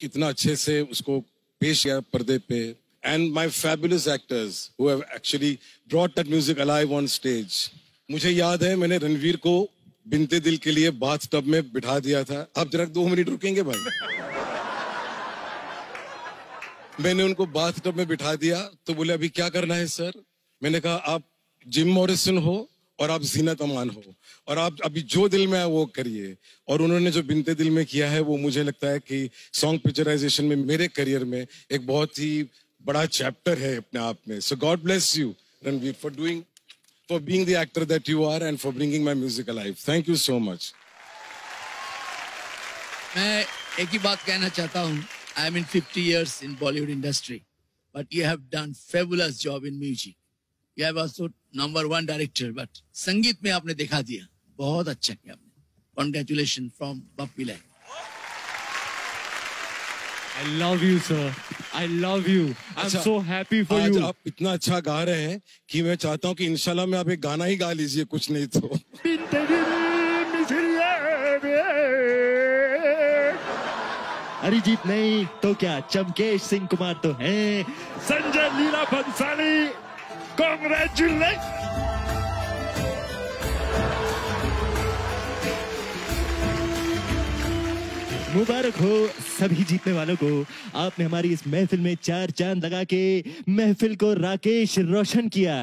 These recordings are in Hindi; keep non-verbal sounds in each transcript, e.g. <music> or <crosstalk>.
कितना अच्छे से उसको पेश किया पर्दे पे। And my fabulous actors who have actually brought that music alive on stage मुझे याद है, मैंने रणवीर को बिनते दिल के लिए बाथ टब में बिठा दिया था। आप जरा दो मिनट रुकेंगे भाई? मैंने उनको बाथ टब में बिठा दिया। तो बोले, अभी क्या करना है सर मैंने कहा, आप जिम मॉरिसन हो और आप जीनत अमान हो। और आप अभी जो दिल में है वो करिए। और उन्होंने जो बिनते दिल में किया है, वो मुझे लगता है कि सॉन्ग पिक्चराइजेशन में, मेरे करियर में एक बहुत ही बड़ा चैप्टर है अपने आप में। So god bless you Ranveer for doing for being the actor that you are and for bringing my music alive thank you so much मैं एक ही बात कहना चाहता हूँ। I am in 50 years in Bollywood industry but you have done fabulous job in music you also number one director but संगीत में आपने दिखा दिया। बहुत अच्छा किया आपने। Congratulation from Bappi Lang I love you, sir. I love you. I'm अच्छा, so happy for आज you. आप इतना अच्छा गा रहे हैं कि मैं चाहता हूँ कि इंशाल्लाह में आप एक गाना ही गा लीजिए कुछ नहीं तो। अरिजीत नहीं तो क्या? चमकेश सिंह कुमार तो हैं। संजय लीला बंसाली कॉन्ग्रेचुलेट मुबारक हो सभी जीतने वालों को आपने हमारी इस महफिल में चार चाँद लगा के महफिल को राकेश रोशन किया।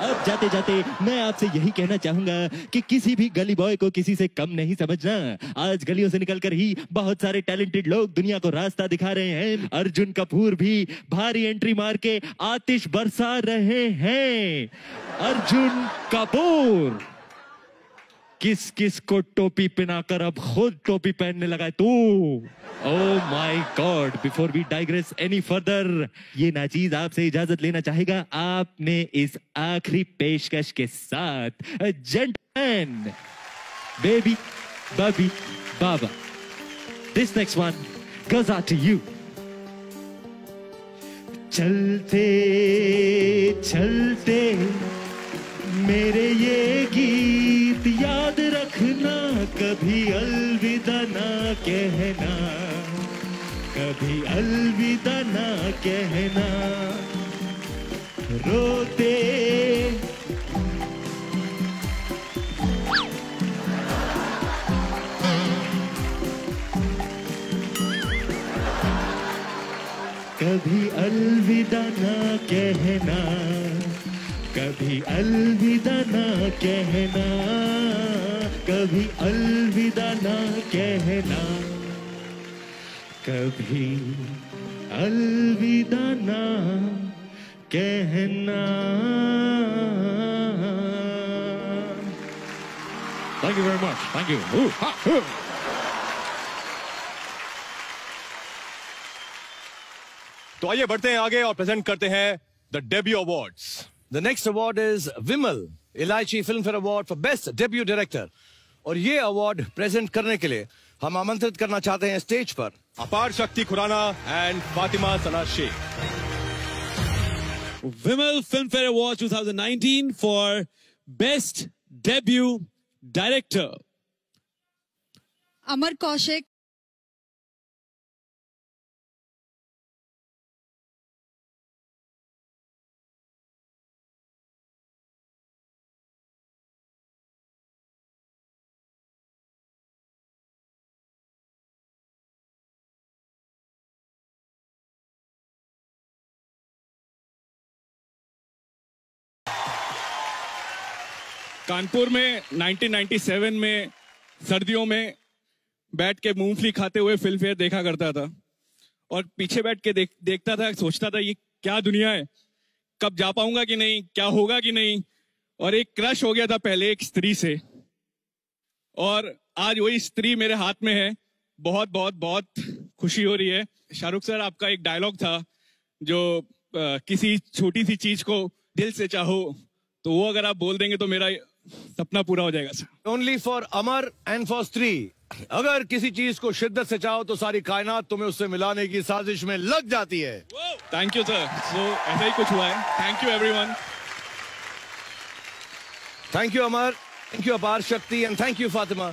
अब जाते जाते मैं आपसे यही कहना चाहूँगा कि किसी भी गली बॉय को किसी से कम नहीं समझना। आज गलियों से निकलकर ही बहुत सारे टैलेंटेड लोग दुनिया को रास्ता दिखा रहे हैं। अर्जुन कपूर भी भारी एंट्री मार के आतिश बरसा रहे हैं। अर्जुन कपूर! किस किस को टोपी पहनाकर अब खुद टोपी पहनने लगा है तू? ओ my God before we digress any further ये नाचीज आपसे इजाज़त लेना चाहेगा आपने इस आखिरी पेशकश के साथ जेंटलमैन बेबी बबी बाबा this next one out to you. चलते चलते, मेरे ये कहना, कभी अलविदा ना कहना। रोते। कभी अलविदा ना कहना, कभी अलविदा ना कहना। कभी अलविदा ना कहना। कभी अलविदा ना कहना Thank you very much. Thank you. Ooh, ha, ooh. तो आइए बढ़ते हैं आगे और प्रेजेंट करते हैं the debut awards the next award is Vimal Elaichi Filmfare award for best debut director और ये अवार्ड प्रेजेंट करने के लिए हम आमंत्रित करना चाहते हैं स्टेज पर Apar Shakti Khurana and Fatima Sana Sheikh. Vimal Filmfare Awards 2019 for Best Debut Director. Amar Kaushik Kanpur में 1997 में सर्दियों में बैठ के मूंगफली खाते हुए फ़िल्म फेयर देखा करता था। और पीछे बैठ के देख, देखता था सोचता था ये क्या दुनिया है? कब जा पाऊँगा कि नहीं? क्या होगा कि नहीं? और एक क्रश हो गया था पहले एक स्त्री से। और आज वही स्त्री मेरे हाथ में है। बहुत बहुत बहुत खुशी हो रही है। शाहरुख सर आपका एक डायलॉग था जो अ, किसी छोटी सी चीज़ को दिल से चाहो तो वो अगर आप बोल देंगे तो मेरा सपना पूरा हो जाएगा sir. Only for Amar and for Stree अगर किसी चीज़ को शिद्दत से चाहो तो सारी कायनात तुम्हें उससे मिलाने की साजिश में लग जाती है। थैंक यू सर सो ऐसा ही कुछ हुआ है। Thank you everyone thank you Amar thank you Aparshakti and thank you Fatima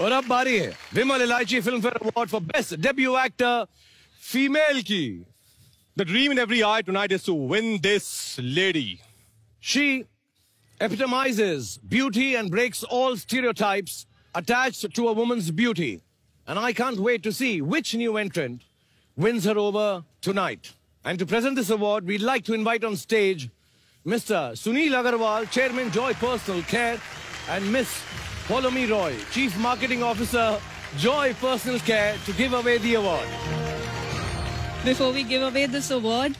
और अब बारी है। Vimal Elaichi Filmfare award for best debut actor female की। The dream in every eye tonight is to win this lady She epitomizes beauty and breaks all stereotypes attached to a woman's beauty. And I can't wait to see which new entrant wins her over tonight. And to present this award, we'd like to invite on stage Mr. Sunil Agarwal, Chairman Joy Personal Care, and Miss Polomi Roy, Chief Marketing Officer, Joy Personal Care, to give away the award. Before we give away this award,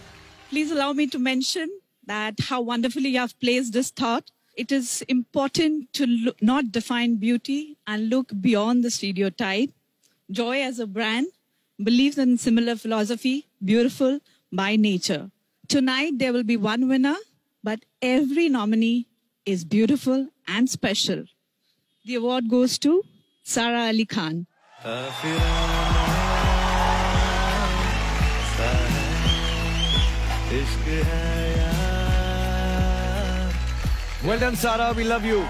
please allow me to mention that how wonderfully you have placed this thought. It is important to look, not define beauty and look beyond the stereotype. Joy as a brand believes in similar philosophy, beautiful by nature. Tonight there will be one winner, but every nominee is beautiful and special. The award goes to Sara Ali Khan. Well done, Sara. We love you.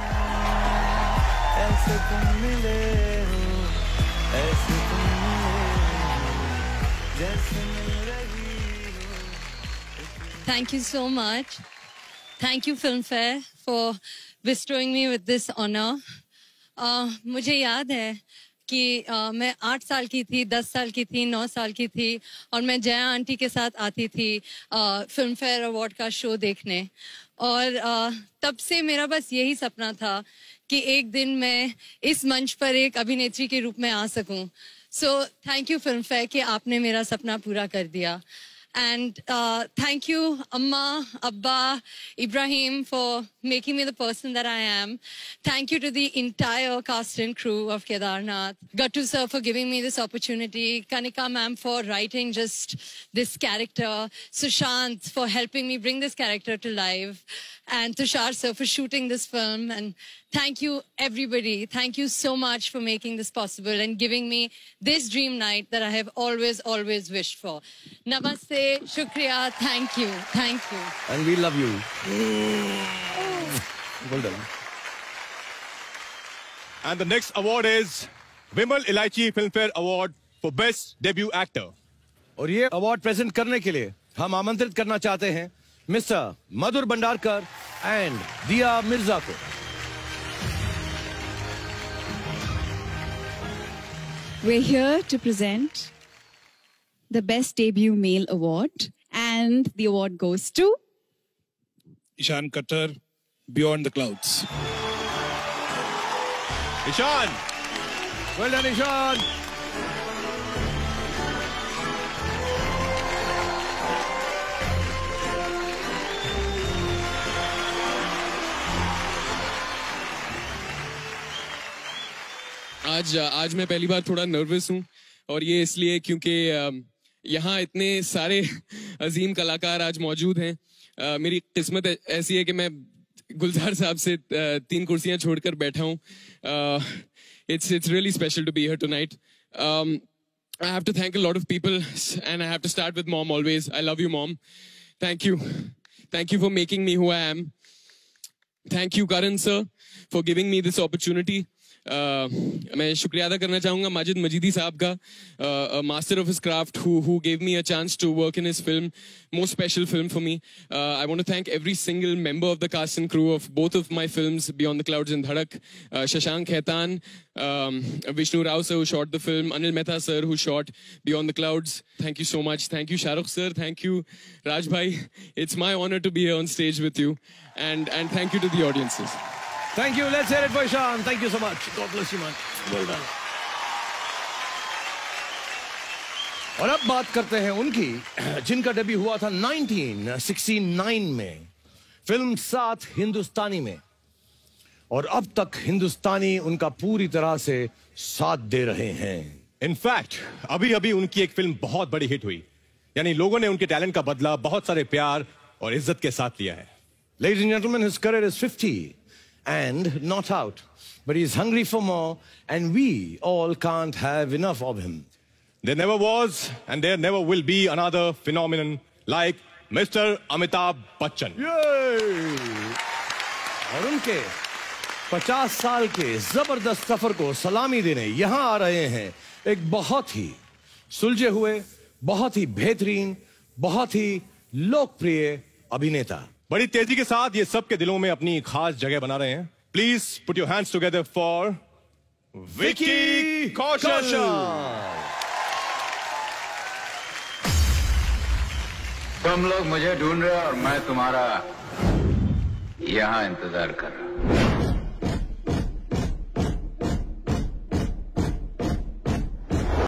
Thank you so much. Thank you, Filmfare, for bestowing me with this honor. Uh, मुझे याद है कि आ, मैं आठ साल की थी दस साल की थी नौ साल की थी और मैं जया आंटी के साथ आती थी फ़िल्म फेयर अवार्ड का शो देखने। और आ, तब से मेरा बस यही सपना था कि एक दिन मैं इस मंच पर एक अभिनेत्री के रूप में आ सकूँ। So thank you Filmfare कि आपने मेरा सपना पूरा कर दिया। And uh, thank you, Amma, Abba, Ibrahim, for making me the person that I am. Thank you to the entire cast and crew of Kedarnath. Gattu sir for giving me this opportunity. Kanika ma'am for writing just this character. Sushant for helping me bring this character to life. And Tushar sir for shooting this film. And thank you, everybody. Thank you so much for making this possible and giving me this dream night that I have always, always wished for. Namaste, शुक्रिया thank you thank you and we love you and the next award is Vimal Elaichi Filmfare award for best debut actor और ये अवार्ड प्रेजेंट करने के लिए हम आमंत्रित करना चाहते हैं मिस्टर मधुर भंडारकर एंड दिया मिर्ज़ा को। We're here to present the Best Debut Male Award, and the award goes to Ishan Khattar, Beyond the Clouds. Ishaan well done Ishaan आज आज मैं पहली बार थोड़ा नर्वस हूँ और ये इसलिए क्योंकि यहाँ इतने सारे अजीम कलाकार आज मौजूद हैं अ, मेरी किस्मत ऐसी है कि मैं गुलजार साहब से अ, तीन कुर्सियाँ छोड़कर बैठा हूँ it's it's really special to be here tonight I have to thank a lot of people, and I have to start with mom always. I love you, mom. Thank you. Thank you for making me who I am. Thank you Karan sir for giving me this opportunity मैं शुक्रिया अदा करना चाहूँगा माजिद मजीदी साहब का master of his craft who who gave me a chance to work in his film most special film for me I want to thank every single member of the cast and crew of both of my films Beyond the Clouds in Dhadak Shashank Khaitan um, Vishnu Rao sir who shot the film, Anil Mehta sir who shot Beyond the Clouds. Thank you so much. Thank you Shahrukh sir. Thank you Raj Bhai. It's my honor to be here on stage with you. And and thank you to thank you let's hear it for Ishaan thank you so much God bless you much well done और अब बात करते हैं उनकी <clears throat> जिनका डेब्यू हुआ था 1969 में फ़िल्म साथ हिंदुस्तानी में। और अब तक हिंदुस्तानी उनका पूरी तरह से साथ दे रहे हैं। इनफैक्ट अभी अभी उनकी एक फ़िल्म बहुत बड़ी हिट हुई। यानी लोगों ने उनके टैलेंट का बदला बहुत सारे प्यार और इज़्ज़त के साथ लिया है। Ladies and gentlemen, his career is 50 and not out. But he's hungry for more, and we all can't have enough of him. There never was, and there never will be another phenomenon like Mr. Amitabh Bachchan. और उनके 50 साल के जबरदस्त सफर को सलामी देने यहां आ रहे हैं एक बहुत ही सुलझे हुए बहुत ही बेहतरीन बहुत ही लोकप्रिय अभिनेता बड़ी तेज़ी के साथ ये सबके दिलों में अपनी खास जगह बना रहे हैं। Please put your hands together for Vicky Kaushal तुम लोग मुझे ढूंढ रहे हो और मैं तुम्हारा यहाँ इंतज़ार कर रहा हूँ।